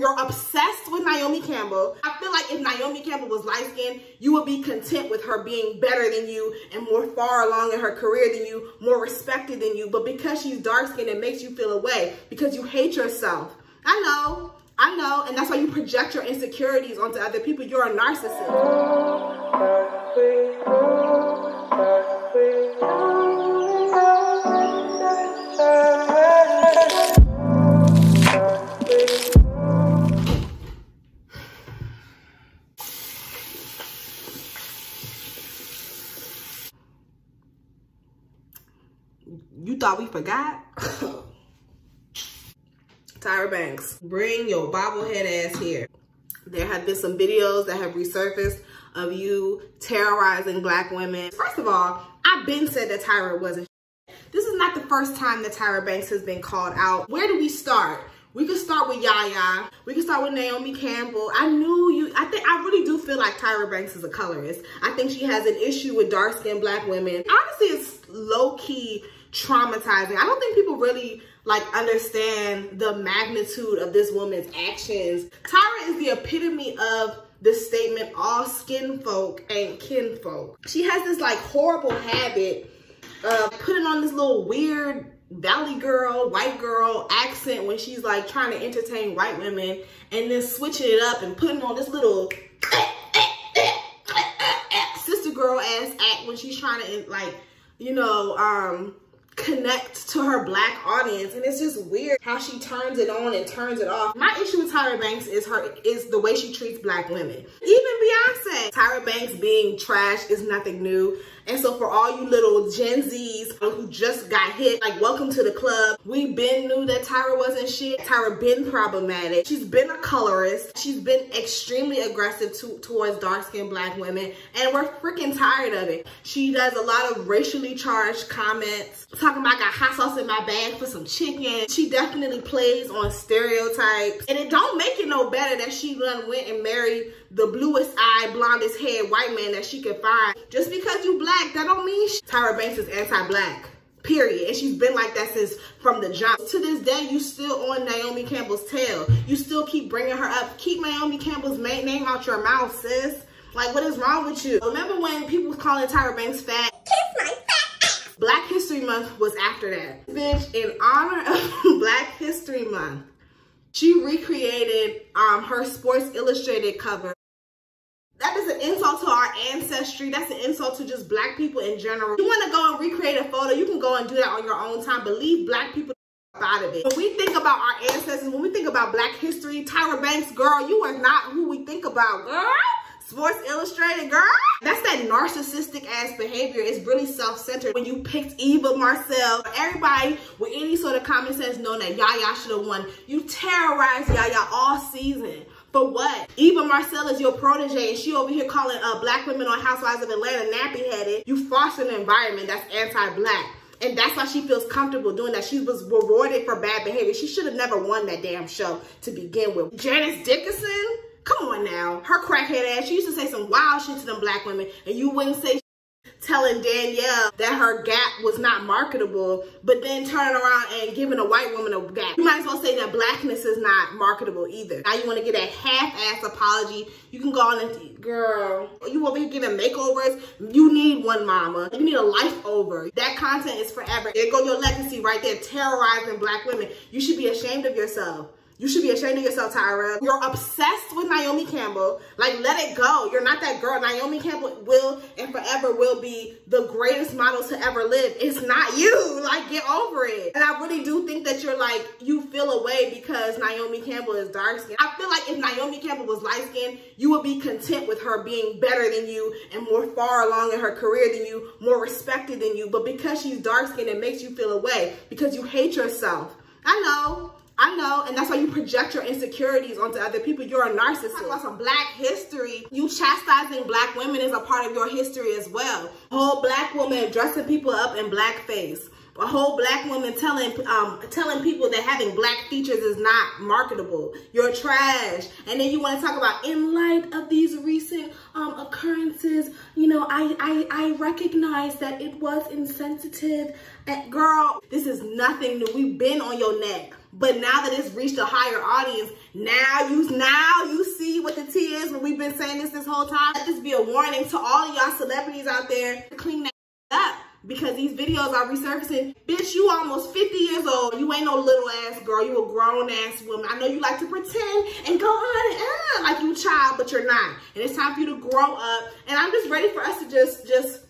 You're obsessed with Naomi Campbell. I feel like if Naomi Campbell was light skinned, you would be content with her being better than you and more far along in her career than you, more respected than you. But because she's dark skinned, it makes you feel away because you hate yourself. I know, I know. And that's why you project your insecurities onto other people. You're a narcissist. You thought we forgot? Tyra Banks, bring your bobblehead ass here. There have been some videos that have resurfaced of you terrorizing black women. First of all, I've been said that Tyra wasn't This is not the first time that Tyra Banks has been called out. Where do we start? We could start with Yaya. We could start with Naomi Campbell. I knew you. I think I really do feel like Tyra Banks is a colorist. I think she has an issue with dark skinned black women. Honestly, it's low key traumatizing. I don't think people really like understand the magnitude of this woman's actions. Tyra is the epitome of the statement, all skin folk ain't kinfolk. She has this like horrible habit of putting on this little weird valley girl, white girl accent when she's like trying to entertain white women and then switching it up and putting on this little sister girl ass act when she's trying to like, you know, um, connect to her black audience and it's just weird how she turns it on and turns it off. My issue with Tyra Banks is her is the way she treats black women. Even Beyonce. Tyra Banks being trash is nothing new. And so for all you little Gen Zs who just got hit, like welcome to the club. We been knew that Tyra wasn't shit. Tyra been problematic. She's been a colorist. She's been extremely aggressive to, towards dark-skinned black women. And we're freaking tired of it. She does a lot of racially charged comments. Talking about I got hot sauce in my bag for some chicken. She definitely plays on stereotypes. And it don't make it no better that she done went and married the bluest eye, blondest hair white man that she could find. Just because you black, that don't mean Tyra Banks is anti-black period. And she's been like that since from the jump. To this day, you still on Naomi Campbell's tail. You still keep bringing her up. Keep Naomi Campbell's main name out your mouth, sis. Like, what is wrong with you? Remember when people was calling Tyra Banks fat? Kiss my fat ass. Black History Month was after that. Bitch, in honor of Black History Month, she recreated um, her Sports Illustrated cover that is an insult to our ancestry. That's an insult to just black people in general. You want to go and recreate a photo, you can go and do that on your own time, but leave black people out of it. When we think about our ancestors, when we think about black history, Tyra Banks, girl, you are not who we think about, girl. Sports Illustrated, girl. That's that narcissistic ass behavior. It's really self-centered. When you picked Eva Marcille, everybody with any sort of common sense know that Yaya should have won. You terrorized Yaya all season. For what? Eva Marcille is your protege and she over here calling uh, black women on Housewives of Atlanta nappy-headed. You foster an environment that's anti-black. And that's why she feels comfortable doing that. She was rewarded for bad behavior. She should have never won that damn show to begin with. Janice Dickinson? Come on now. Her crackhead ass. She used to say some wild shit to them black women. And you wouldn't say telling Danielle that her gap was not marketable, but then turning around and giving a white woman a gap. You might as well say that blackness is not marketable either. Now you want to get a half-ass apology. You can go on and, girl, you over here giving makeovers. You need one mama. You need a life over. That content is forever. There go your legacy right there, terrorizing black women. You should be ashamed of yourself. You should be ashamed of yourself, Tyra. You're obsessed with Naomi Campbell. Like, let it go. You're not that girl. Naomi Campbell will and forever will be the greatest model to ever live. It's not you. Like, get over it. And I really do think that you're like, you feel away because Naomi Campbell is dark skinned. I feel like if Naomi Campbell was light skinned, you would be content with her being better than you and more far along in her career than you, more respected than you. But because she's dark skinned, it makes you feel away because you hate yourself. I know. I know, and that's why you project your insecurities onto other people. You're a narcissist. Talk about some black history. You chastising black women is a part of your history as well. Whole black woman dressing people up in blackface. A whole black woman telling um, telling people that having black features is not marketable. You're trash. And then you want to talk about in light of these recent um, occurrences, you know, I, I, I recognize that it was insensitive. And girl, this is nothing new. We've been on your neck. But now that it's reached a higher audience, now you now you see what the tea is. When we've been saying this this whole time, let this be a warning to all of y'all celebrities out there clean that because these videos are resurfacing. Bitch, you almost 50 years old. You ain't no little ass girl. You a grown ass woman. I know you like to pretend and go on and on like you child, but you're not. And it's time for you to grow up. And I'm just ready for us to just, just,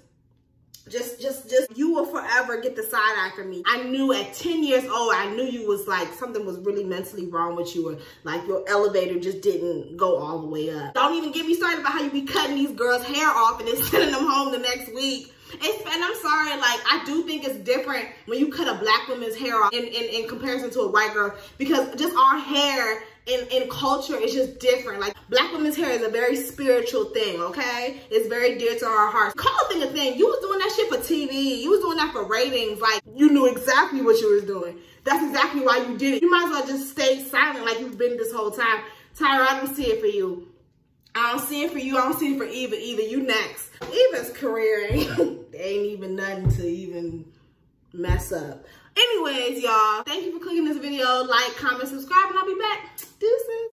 just, just, just, you will forever get the side eye from me. I knew at 10 years old, I knew you was like, something was really mentally wrong with you or like your elevator just didn't go all the way up. Don't even get me started about how you be cutting these girls' hair off and then sending them home the next week it's, and I'm sorry, like, I do think it's different when you cut a black woman's hair off in, in, in comparison to a white girl because just our hair in, in culture is just different. Like, black women's hair is a very spiritual thing, okay? It's very dear to our hearts. Call a thing a thing. You was doing that shit for TV. You was doing that for ratings. Like, you knew exactly what you was doing. That's exactly why you did it. You might as well just stay silent like you've been this whole time. Tyra, I don't see it for you. I don't see it for you. I don't see it for Eva either. You next. Eva's career ain't, ain't even nothing to even mess up. Anyways, y'all, thank you for clicking this video. Like, comment, subscribe, and I'll be back. Deuces.